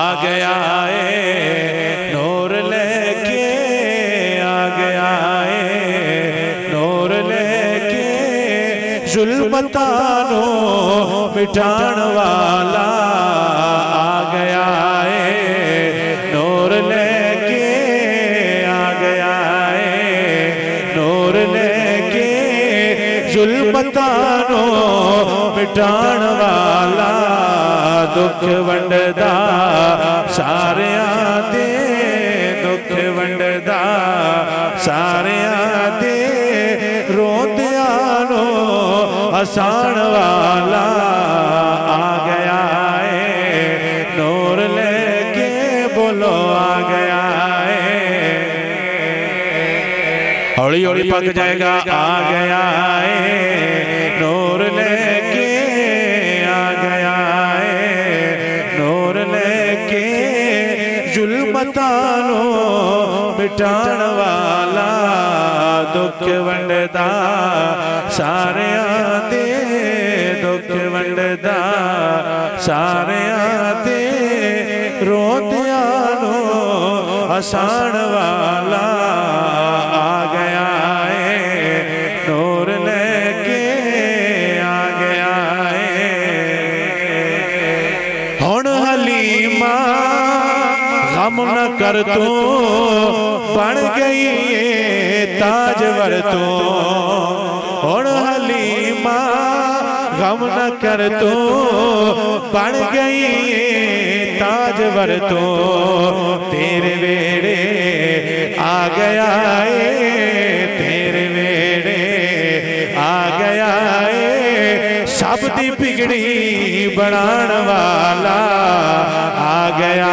आ गया है, नूर लेके आ गया है, नूर लेके जुल्मतानो मिटाण वाला आ गया है, नूर लेके आ गया है, नूर लेके जुल्मतानो मिटाण वाला दुख वंडदा, सारियाँ दे दुख वंडदा, सारियाँ दे रोंदियाँ नो हसाण वाला आ गया है, नूर लेके बोलो आ गया है। हौली हौली पक जाएगा, आ गया है। जुल्मतानो मिटाण वाला दुख वंडदा सारियाँ दे दुख वंडदा सारियाँ दे रोंदियाँ नो वाला आ गया है आ गया है। हुण हलीमा गम न कर तू बन गई ताजवर तू। हुण हलीमा गम न कर तू बन गई ताजवर तू। तेरे वेड़े आ गया है तेरे वेड़े आ गया है सब दी बिगड़ी बनाने वाला आ गया